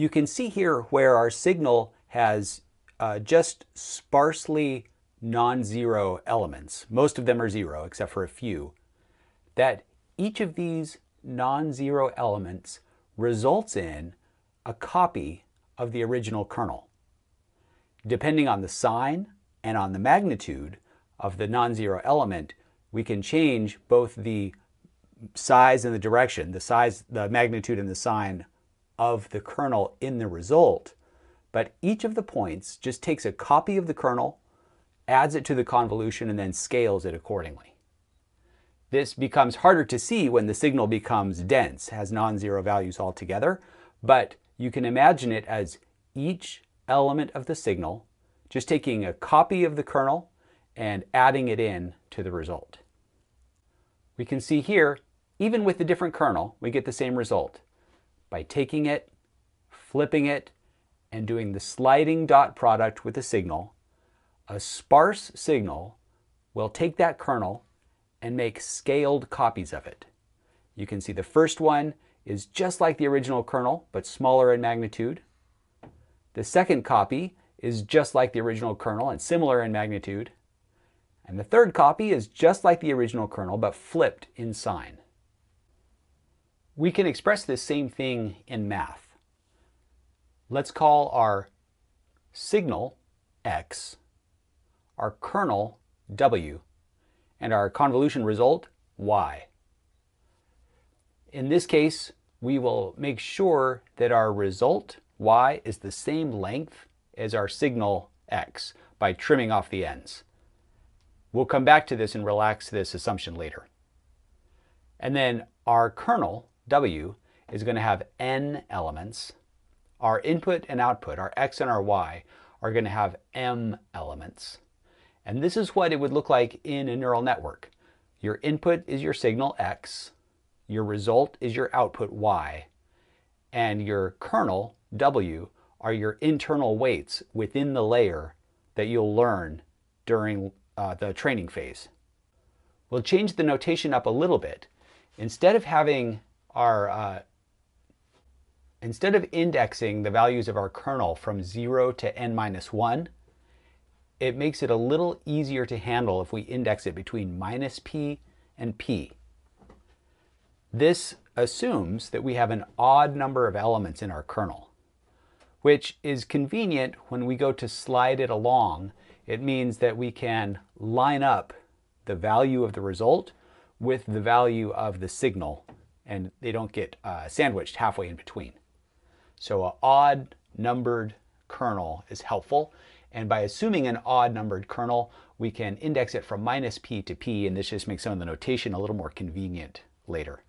You can see here where our signal has uh, just sparsely non-zero elements. Most of them are zero except for a few. That each of these non-zero elements results in a copy of the original kernel. Depending on the sign and on the magnitude of the non-zero element, we can change both the size and the direction, the size, the magnitude and the sign of the kernel in the result. But each of the points just takes a copy of the kernel, adds it to the convolution, and then scales it accordingly. This becomes harder to see when the signal becomes dense, has non-zero values altogether, but you can imagine it as each element of the signal just taking a copy of the kernel and adding it in to the result. We can see here, even with the different kernel, we get the same result by taking it, flipping it, and doing the sliding dot product with a signal. A sparse signal will take that kernel and make scaled copies of it. You can see the first one is just like the original kernel, but smaller in magnitude. The second copy is just like the original kernel and similar in magnitude. And the third copy is just like the original kernel, but flipped in sign. We can express this same thing in math. Let's call our signal x, our kernel w, and our convolution result y. In this case, we will make sure that our result y is the same length as our signal x by trimming off the ends. We'll come back to this and relax this assumption later. And then our kernel, w, is going to have n elements. Our input and output, our x and our y, are going to have m elements. And this is what it would look like in a neural network. Your input is your signal x, your result is your output y, and your kernel, w, are your internal weights within the layer that you'll learn during uh, the training phase. We'll change the notation up a little bit. Instead of having our, uh, instead of indexing the values of our kernel from 0 to n minus 1, it makes it a little easier to handle if we index it between minus p and p. This assumes that we have an odd number of elements in our kernel, which is convenient when we go to slide it along. It means that we can line up the value of the result with the value of the signal, and they don't get uh, sandwiched halfway in between. So an odd numbered kernel is helpful. And by assuming an odd numbered kernel, we can index it from minus p to p, and this just makes some of the notation a little more convenient later.